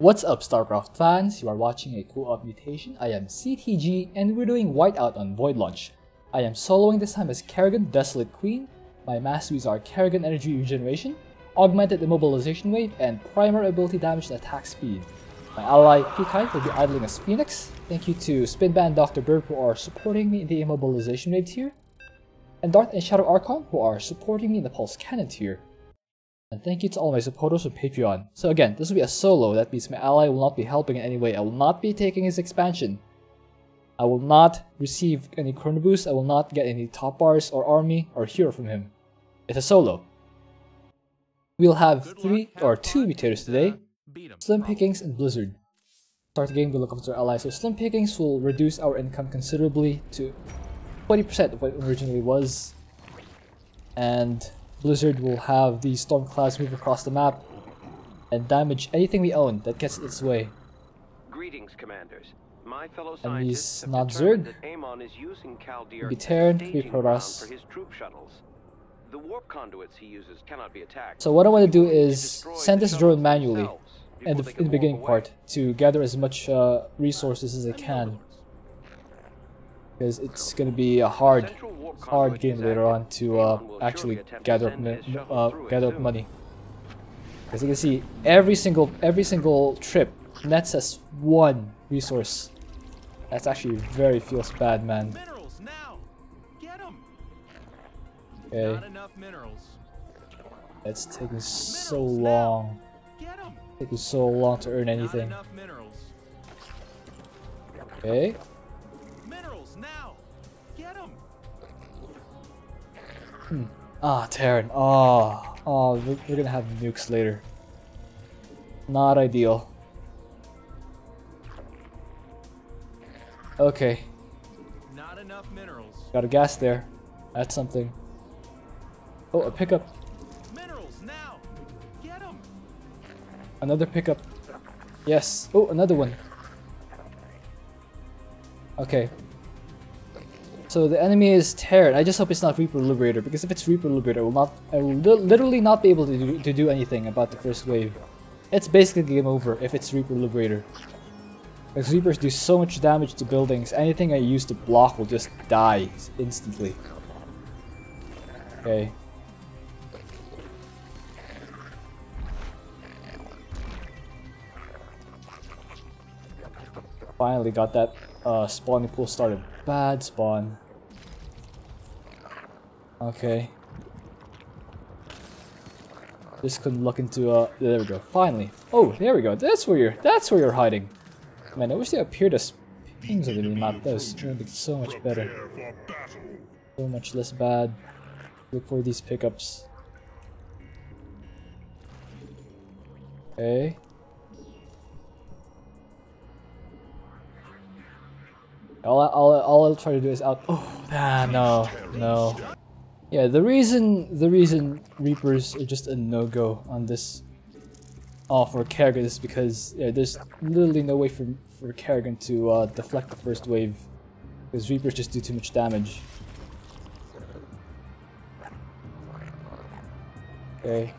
What's up StarCraft fans, you are watching a co-op mutation, I am CTG and we're doing Whiteout on Void Launch. I am soloing this time as Kerrigan Desolate Queen, my masteries are Kerrigan Energy Regeneration, Augmented Immobilization Wave, and Primer Ability Damage and Attack Speed. My ally Pikai will be idling as Fenix, thank you to Spinban and Dr. Bird who are supporting me in the Immobilization Wave tier, and Darth and Shadow Archon who are supporting me in the Pulse Cannon tier. And thank you to all my supporters on Patreon. So again, this will be a solo, that means my ally will not be helping in any way. I will not be taking his expansion. I will not receive any chrono boost, I will not get any top bars or army or hero from him. It's a solo. We'll have three or two mutators today. Slim Pickings and Blizzard. Start the game, we look up to our allies. So Slim Pickings will reduce our income considerably to 20% of what it originally was. And Blizzard will have these storm clouds move across the map and damage anything we own that gets its way. Greetings, commanders. My fellow And scientists these have not Zerg. Amon is using Kaldir Be as Terran, staging be Protoss. for his troop shuttles. The warp conduits he uses cannot be attacked. So what I want to do is send this drone manually in the, in the beginning part to gather as much uh, resources as I can. Because it's going to be a hard, hard game later on to uh, actually surely attempt to gather up, send mi- his shuttle uh, gather up money. As you can see, every single every single trip nets us one resource. That's actually very feels bad, man. Minerals now! Get them! Okay, it's taking so long. Taking so long to earn anything. Okay, Hmm. Ah, Terran. Ah. Ah, oh, oh, we're, we're gonna have nukes later. Not ideal. Okay, Not enough minerals. got a gas there. That's something. Oh, a pickup. Minerals now! Get them! Another pickup. Yes. Oh, another one. Okay. So the enemy is Terran. I just hope it's not Reaper Liberator because if it's Reaper Liberator, I will not. I will li- literally not be able to do, to do anything about the first wave. It's basically game over if it's Reaper Liberator. Because Reapers do so much damage to buildings, anything I use to block will just die instantly. Okay. Finally got that uh, spawning pool started. Bad spawn. Okay. Just couldn't look into uh there we go. Finally. Oh, there we go. That's where you're that's where you're hiding. Man, I wish they appeared as pings on the map. That was be so much better. So much less bad. Look for these pickups. Okay. All, I, all, all I'll try to do is out. Oh, ah, no, no. Yeah, the reason the reason Reapers are just a no-go on this, oh, for Kerrigan is because yeah, there's literally no way for for Kerrigan to uh, deflect the first wave, because Reapers just do too much damage. Okay.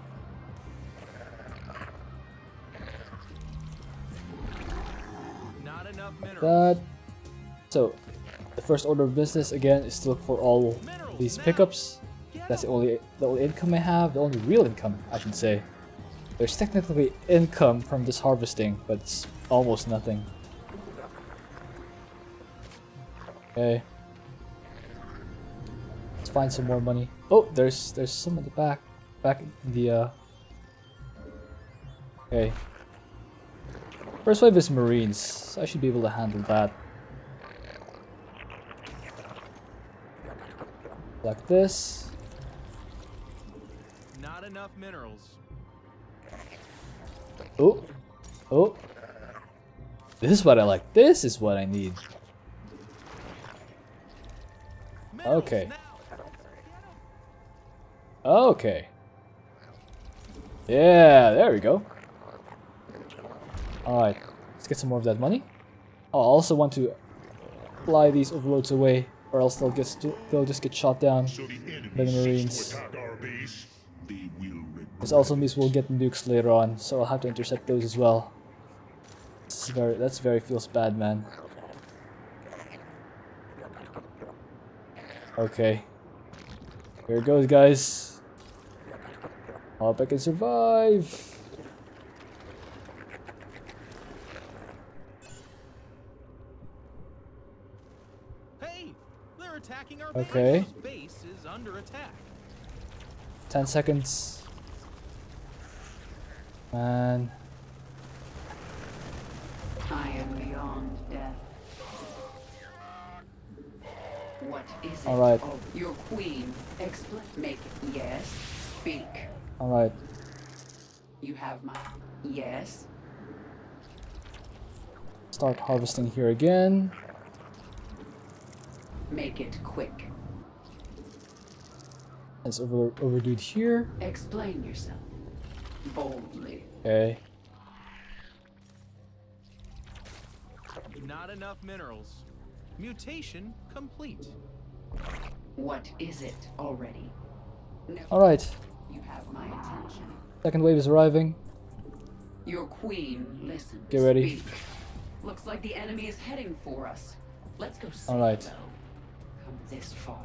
Not enough minerals. that. So, the first order of business again is to look for all these pickups. That's the only the only income I have, the only real income I should say. There's technically income from this harvesting, but it's almost nothing. Okay. Let's find some more money. Oh, there's there's some in the back, back in the uh. Okay. First wave is Marines, so I should be able to handle that. Like this. Not enough minerals. Oh, oh. This is what I like. This is what I need. Okay. Okay. Yeah, there we go. Alright, let's get some more of that money. Oh, I also want to fly these overloads away, or else they'll just they'll just get shot down. So the By the Marines. to attack our base, they will regret This also means we'll get nukes later on, so I'll have to intercept those as well. This is very that's very feels bad, man. Okay. Here it goes, guys. Hope I can survive. Hey, they're attacking our Okay. base. Is under attack. 10 seconds. Man. I am beyond death. What is it? All right. Oh, your queen. Expl- make it. Yes. Speak. Alright. You have my. Yes. Start harvesting here again. Make it quick. Let's over overdue here. Explain yourself. Boldly. Okay. Not enough minerals. Mutation complete. What is it already? No. Alright. You have my attention. Second wave is arriving. Your queen, listen. Get ready. Speak. Looks like the enemy is heading for us. Let's go see. All right. though. Come this far.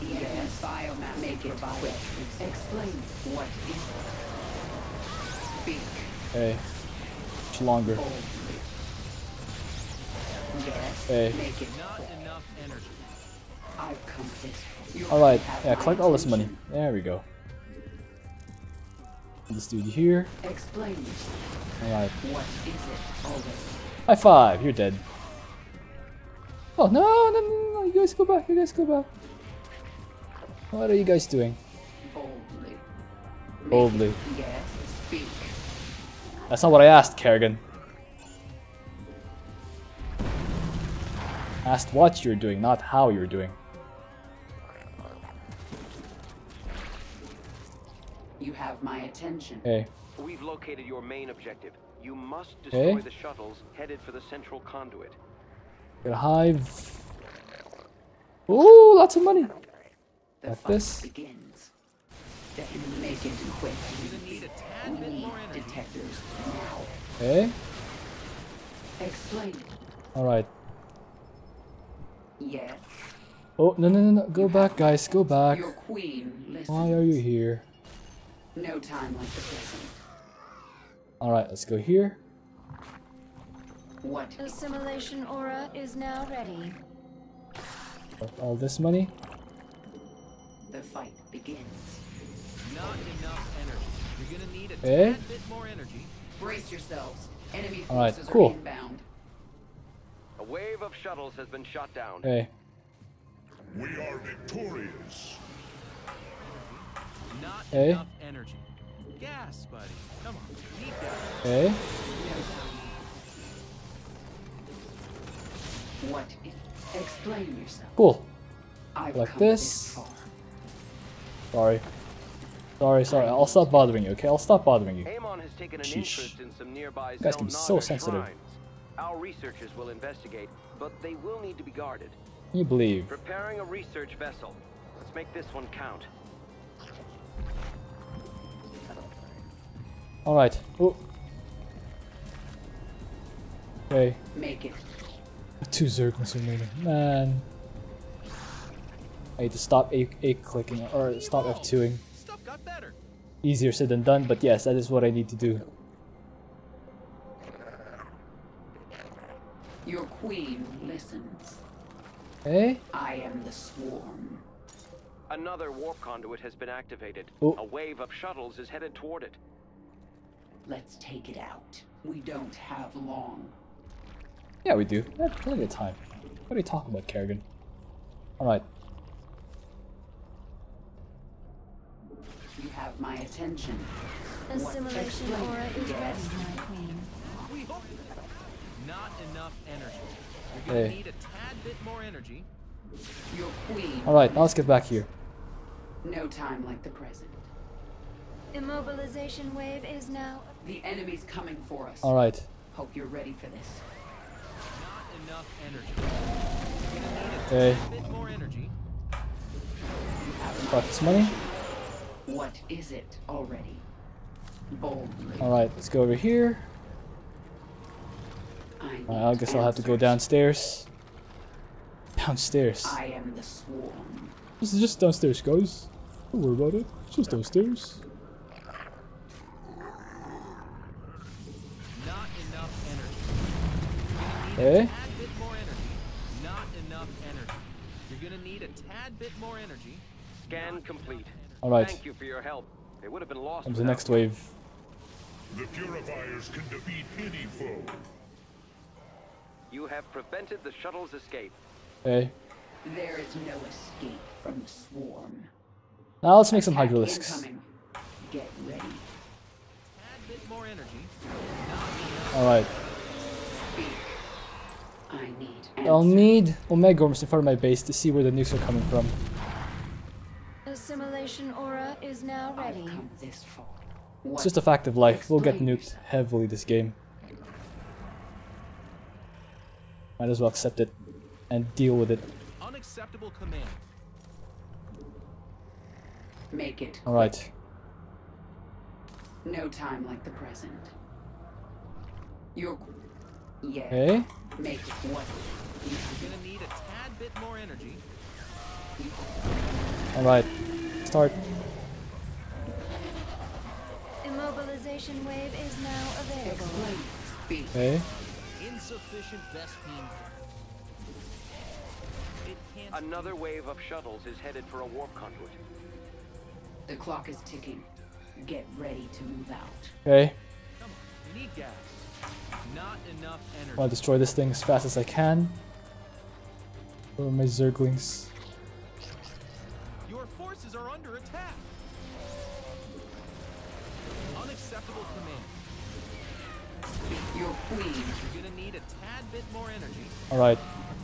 Yes, biomap. Make it quick. Explain. What is it? Speak. Okay. Much longer. Yes. Hey. Make it Not enough energy. I've come this far. Alright. Yeah, collect all this money. There we go. This dude here. Explain. Alright. What is it already? High five. You're dead. Oh, no, no, no, no, no. You guys go back. You guys go back. What are you guys doing? Boldly. Boldly. Yes. Speak. That's not what I asked, Kerrigan. Asked what you're doing, not how you're doing. You have my attention. Okay. We've located your main objective. You must Okay. destroy the shuttles headed for the central conduit. Got a hive. Ooh, lots of money. The Like this? begins. Then make it quick. Gonna need a tad We bit need more detectors now. Okay. Explain. Alright. Yes. Oh, no, no, no, no. Go back, guys. Go back. Your queen listen. Why are you here? No time like the present. Alright, let's go here. What Assimilation aura is now ready. All this money. the fight begins. Not enough energy. You're gonna need a Eh? tad bit more energy. Brace yourselves. Enemy All right, forces cool. are inbound. A wave of shuttles has been shot down. Okay. We are victorious. Not Eh? enough energy. Gas, buddy. Come on. Need gas. Okay. What is explain yourself. Cool. I've Like come this. Sorry. Sorry, sorry. I'll stop bothering you, okay? I'll stop bothering you. Amon has taken an Sheesh. interest in some nearby guys can be so sensitive. shrines. Our researchers will investigate, but they will need to be guarded. You believe? Preparing a research vessel. Let's make this one count. Alright. Oh. Okay. Make it. Two zircons remaining. Man. I need to stop A, A clicking or stop F2ing. Stuff got better. Easier said than done, but yes, that is what I need to do. Your queen listens. Okay? I am the swarm. Another warp conduit has been activated. Oh. A wave of shuttles is headed toward it. Let's take it out. We don't have long. Yeah, we do. We have plenty of time. What are you talking about, Kerrigan? Alright. You have my attention. Assimilation explain? aura is ready, my queen. We hope. Not enough energy. You're gonna Hey. need a tad bit more energy. Your queen. Alright, now let's get back here. No time like the present. Immobilization wave is now. The enemy's coming for us. Alright. Hope you're ready for this. Not enough energy. You're gonna need a Okay. tad bit more energy. You Got this money. What is it already? Boldly. Alright, let's go over here. I, need Alright, I guess I'll have to go downstairs. Downstairs. I am the swarm. This is just downstairs, guys. Don't worry about it. It's just downstairs. Not enough energy. Eh? Gonna need a tad bit more energy. Scan complete. Alright, Thank you for your help. They would have been lost. comes the next wave. The purifiers can defeat any foe. You have prevented the shuttle's escape. Okay. There is no escape from the swarm. Now let's make some Attack hydralisks. Get ready. Tad bit more energy. Alright. Speak. I need I'll need Omega Worms in front of my base to see where the nukes are coming from. Assimilation aura is now ready. this far. It's just a fact of life. We'll get nuked heavily this game. Might as well accept it and deal with it. Unacceptable command. Make it. Alright. No time like the present. You're. Yeah. Okay. Make it what? You You're gonna need a tad bit more energy. Alright. Start. Immobilization wave is now available. explain. Okay. Insufficient Vespene. Another wave of shuttles is headed for a warp conduit. The clock is ticking. Get ready to move out. Okay. Come on. We need gas. Not enough energy. I'll destroy this thing as fast as I can. Where are my Zerglings? Your forces are under attack. Unacceptable command. Your queen. You're gonna need a tad bit more energy. Alright.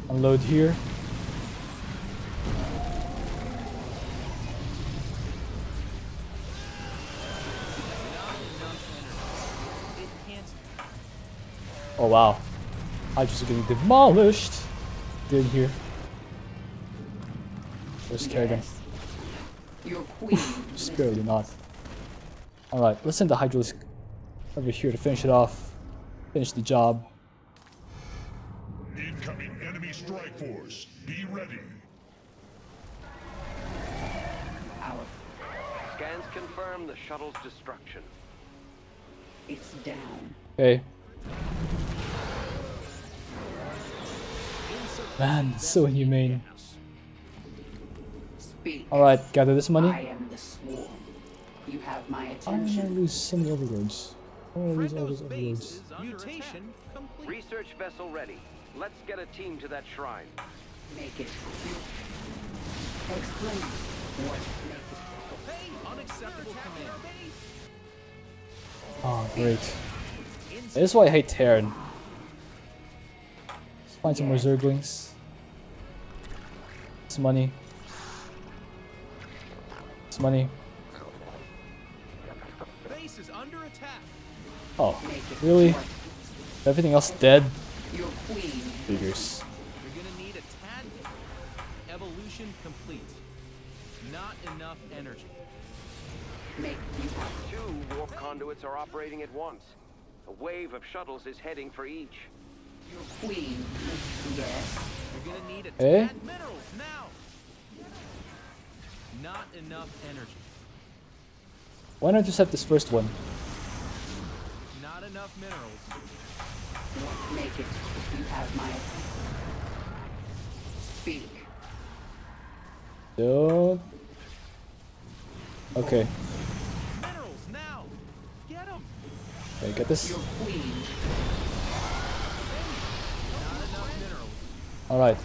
Unload here. Oh wow. Hydras are getting demolished. Get in here. Where's Kerrigan? Yes. Your queen. Just barely not. Alright, let's send the Hydralisk over here to finish it off. Finish the job. Incoming enemy strike force. Be ready. Our. Scans confirm the shuttle's destruction. It's down. Okay. Man, so inhumane. Speak. Alright, gather this I money. am the swarm. You have my I don't want to attention. lose so many overlords. I don't want to lose all Frendo's those base overlords. mutation complete. Research vessel ready. Let's get a team to that shrine. Make it. Explain. What? Make it. Hey, unacceptable command. Oh, great. This is why I hate Terran. Let's find some more Zerglings. Some money. Some money. Base is under attack. Oh, really? Everything else dead? Your queen. Figures. You're gonna need a tad. Evolution complete. Not enough energy. Make. Two warp conduits are operating at once. A wave of shuttles is heading for each. Your queen. yes. You're gonna need a eh? minerals now. Not enough energy. Why not just have this first one? Not enough minerals. What? Make it. You have my. Speak. Don't. Okay. Minerals now. Get them. Okay, get this. Your queen. Not enough minerals. Alright.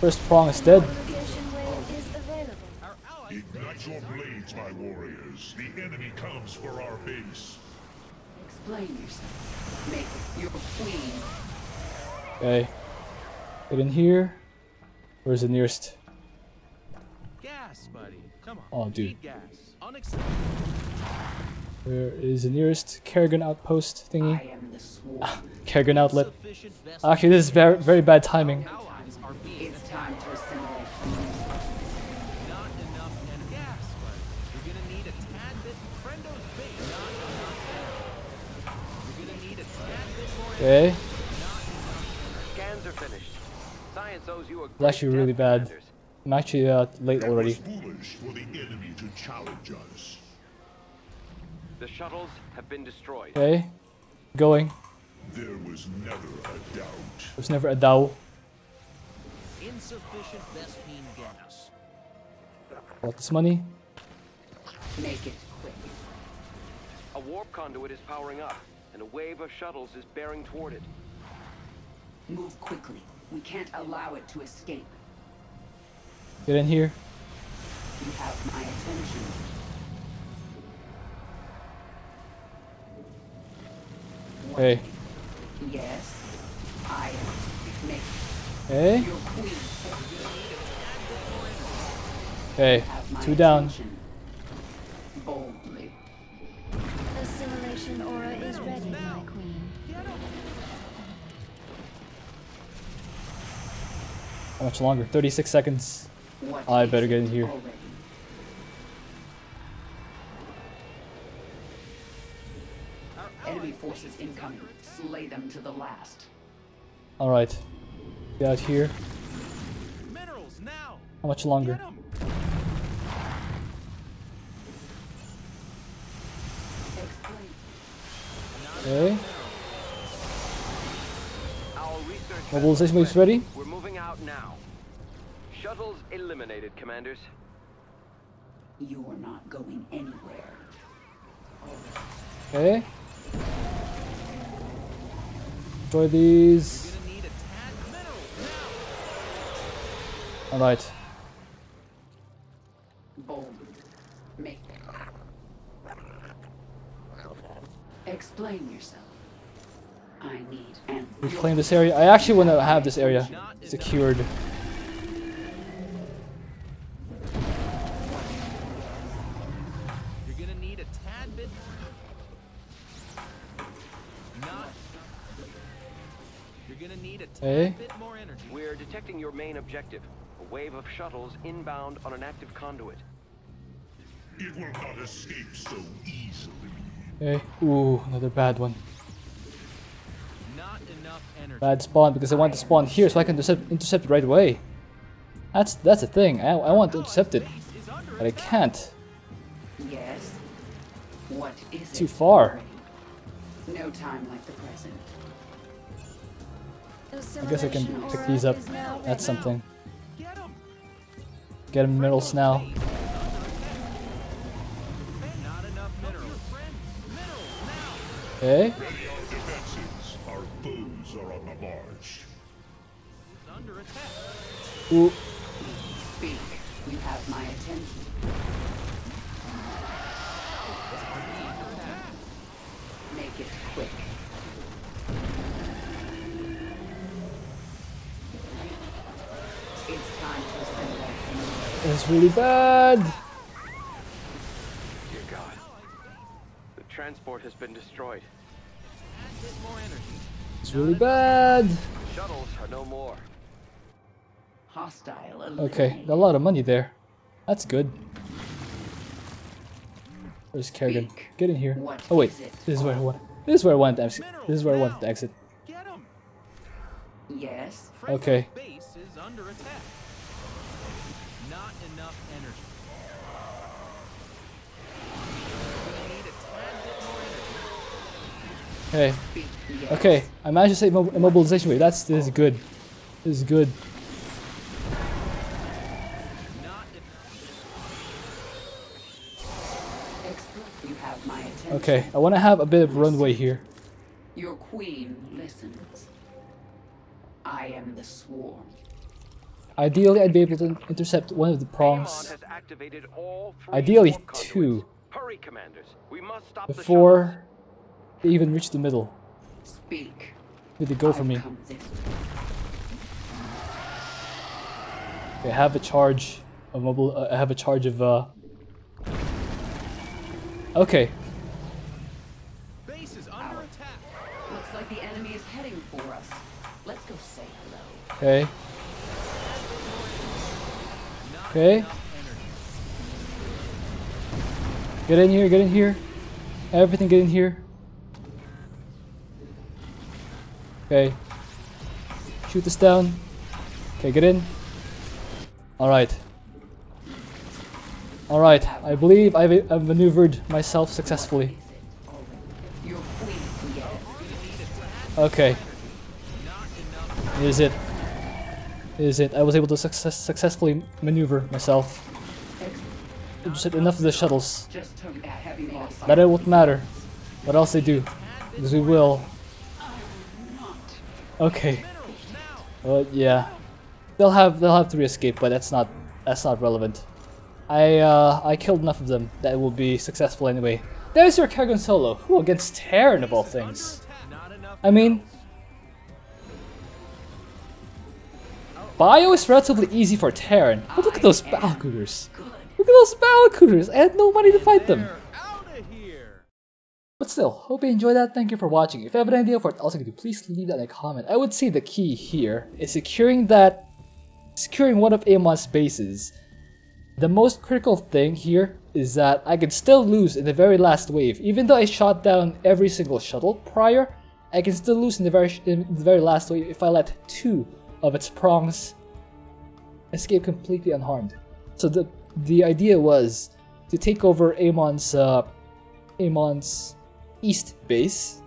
First prong is dead. Immobilization wave is available. Our allies. Ignite your blades, my warriors. The enemy comes for our base. Explain yourself. Make it. Your queen. Okay. Get in here. Where's the nearest? Gas, buddy. Come on. Oh, dude. Gas. Where is the nearest Kerrigan outpost I thingy? am the. Ah, Kerrigan outlet. Insufficient. Actually, this is very, very bad timing. Okay. Scans are finished. Science owes you a It's actually really bad. I'm actually uh, late already. was for the enemy to challenge us. The shuttles have been destroyed. Okay. Going. There was never a doubt. There's never a Dow. Insufficient Vespene gas. Got this money. Make it quick. A warp conduit is powering up, and a wave of shuttles is bearing toward it. Move quickly. We can't allow it to escape. Get in here. You have my attention. Okay. Yes. I make Okay. your queen Okay. Two down. Boldly. Assimilation aura is ready, my queen. How much longer? 36 seconds. What I better get in here. already? Enemy forces incoming. Slay them to the last. Alright. Get out here. Minerals now. How much longer? Get 'em. Explain. Okay. Mobilization waves ready? We're moving out now. Shuttles eliminated, commanders. You are not going anywhere. Okay. Destroy these. Gonna need a tad minerals now. Alright. Explain yourself. I need an. Reclaim this area. I actually want to have this area secured. Objective. A wave of shuttles inbound on an active conduit. It will not escape so easily. Okay. Ooh, another bad one. Not enough energy. Bad spawn because I want to spawn here so I can intercept, intercept it right away. That's that's the thing. I, I want to intercept it, Base is under but I can't. Yes. What is Too it far. already? No time like the present. I guess I can pick these up. That's something. Get him minerals now. Base is under attack. Not enough minerals. Minerals now. Okay. Ready our defenses. Our foes are on the march. Is under attack. Ooh. Speak. You have my attention. Make it quick. It's time to assimilate. It's really bad. Dear God. The transport has been destroyed. Tad bit more energy. It's really bad. Shuttles are no more. Hostile. Okay, got a lot of money there. That's good. Where's Kerrigan? Get in here. Oh wait, this is where I want. This is where I wanted to exit. This is where I wanted to exit. Get 'em. Yes. Franco's Okay. base is under attack. Not enough energy. We need a tad bit more energy. Okay, okay. I managed to save immo- immobilization wave. That's this is good. This is good. Not enough. Expl- You have my attention. Okay, I want to have a bit of runway here. Your queen listens. I am the swarm. Ideally, I'd be able to intercept one of the prongs has activated all three Ideally, two. Hurry, commanders. We must stop the before they even reach the middle. Speak. Did they go for I've me? come this They have a charge of mobile. Uh, I have a charge of. uh... Okay, Base is under attack. Looks like the enemy is heading for us. Let's go say hello. okay, Okay. get in here, get in here. Everything get in here. Okay. Shoot this down. Okay, get in. Alright. Alright, I believe I've, I've maneuvered myself successfully. Okay. Is it? Is it? I was able to success successfully maneuver myself. Just enough of the shuttles. That it won't matter. What else they do? Because we will. Okay. Well, yeah. They'll have they'll have to escape, but that's not that's not relevant. I uh I killed enough of them that will be successful anyway. There's your Kerrigan solo. Who against Terran of all things? I mean, Bio is relatively easy for Terran, but look at those Balcooters. Look at those Balcooters. I had no money to fight them. But still, hope you enjoyed that. Thank you for watching. If you have an idea for what else I can do, please leave that in a comment. I would say the key here is securing that, securing one of Amon's bases. The most critical thing here is that I can still lose in the very last wave. Even though I shot down every single shuttle prior, I can still lose in the very in the very last wave if I let two of its prongs escape completely unharmed. So the the idea was to take over Amon's uh, Amon's east base.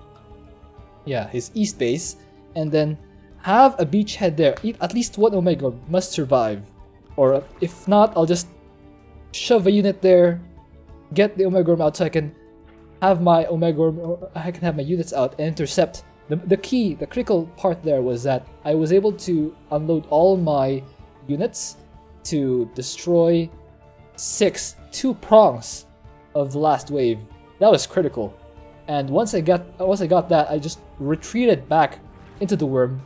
Yeah, his east base, and then have a beachhead there. At least one Omega must survive, or if not, I'll just shove a unit there, get the Omega out so I can have my or I can have my units out and intercept. The, the key, the critical part there was that I was able to unload all my units to destroy six two prongs of the last wave. That was critical. And once I got once I got that, I just retreated back into the worm,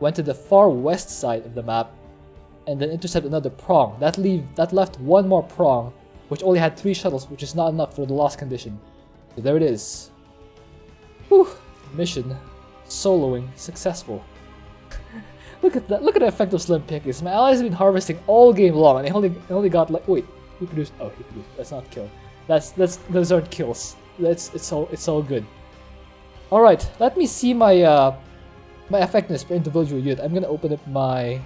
went to the far west side of the map, and then intercepted another prong. That leave that left one more prong, which only had three shuttles, which is not enough for the lost condition. So there it is. Whew. Mission soloing successful. look at that! Look at the effect of Slim Pickings. My allies have been harvesting all game long, and they only they only got like wait, he produced. Oh, he produced. That's not kill. That's that's those aren't kills. That's it's all it's all good. All right, let me see my uh my effectiveness per individual unit. I'm gonna open up my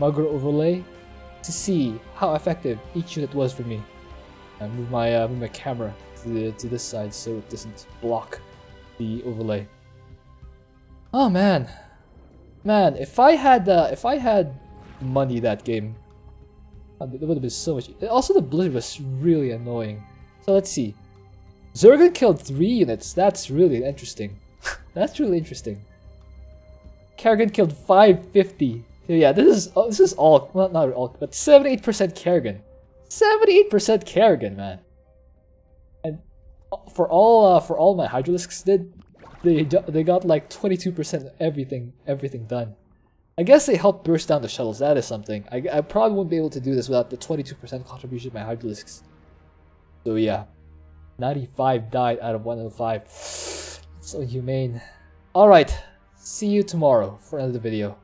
Maguro overlay to see how effective each unit was for me. I move my uh, move my camera to the, to this side so it doesn't block the overlay. Oh man, man! If I had uh, if I had money that game, uh, it would have been so much. Also, the blizzard was really annoying. So let's see. Zergan killed three units. That's really interesting. That's really interesting. Kerrigan killed 550. So yeah, this is oh, this is all well not all, but 78% Kerrigan. 78% Kerrigan, man. And for all uh, for all my Hydralisks did, they they got like 22% everything everything done. I guess they helped burst down the shuttles. That is something. I, I probably wouldn't be able to do this without the 22% contribution of my Hydralisks. So yeah, 95 died out of 105. so humane. Alright, see you tomorrow for another video.